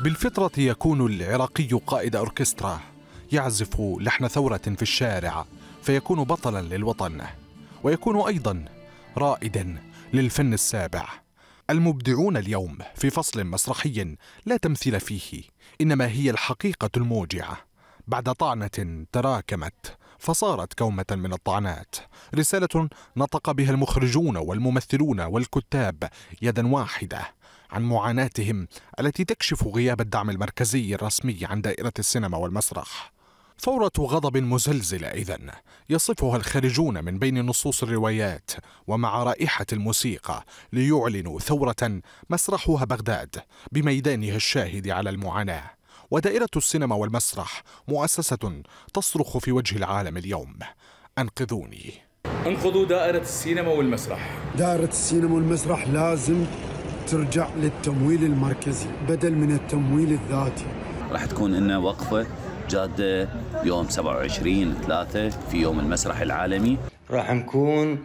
بالفطرة يكون العراقي قائد أوركسترا يعزف لحن ثورة في الشارع فيكون بطلا للوطن ويكون أيضا رائدا للفن السابع. المبدعون اليوم في فصل مسرحي لا تمثيل فيه إنما هي الحقيقة الموجعة. بعد طعنة تراكمت فصارت كومة من الطعنات. رسالة نطق بها المخرجون والممثلون والكتاب يدا واحدة. عن معاناتهم التي تكشف غياب الدعم المركزي الرسمي عن دائرة السينما والمسرح. فورة غضب مزلزلة إذن يصفها الخارجون من بين نصوص الروايات ومع رائحة الموسيقى ليعلنوا ثورة مسرحها بغداد بميدانها الشاهد على المعاناة. ودائرة السينما والمسرح مؤسسة تصرخ في وجه العالم اليوم. أنقذوني. انقذوا دائرة السينما والمسرح. دائرة السينما والمسرح لازم ترجع للتمويل المركزي بدل من التمويل الذاتي. راح تكون لنا وقفة جادة يوم 27 3 في يوم المسرح العالمي. راح نكون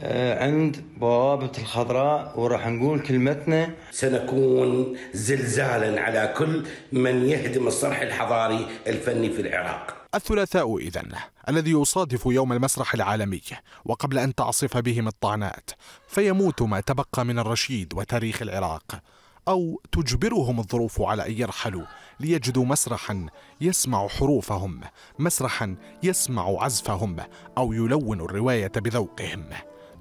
آه، عند بوابة الخضراء وراح نقول كلمتنا. سنكون زلزالا على كل من يهدم الصرح الحضاري الفني في العراق. الثلاثاء إذن الذي يصادف يوم المسرح العالمي وقبل أن تعصف بهم الطعنات فيموت ما تبقى من الرشيد وتاريخ العراق أو تجبرهم الظروف على أن يرحلوا ليجدوا مسرحا يسمع حروفهم مسرحا يسمع عزفهم أو يلون الرواية بذوقهم.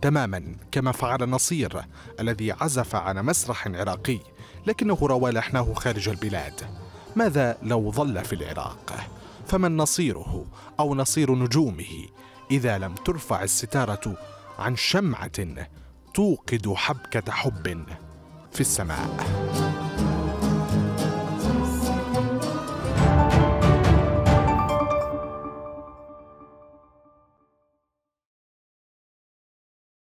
تماما كما فعل نصير الذي عزف على مسرح عراقي لكنه روى لحنه خارج البلاد. ماذا لو ظل في العراق؟ فمن نصيره أو نصير نجومه إذا لم ترفع الستارة عن شمعة توقد حبكة حب في السماء.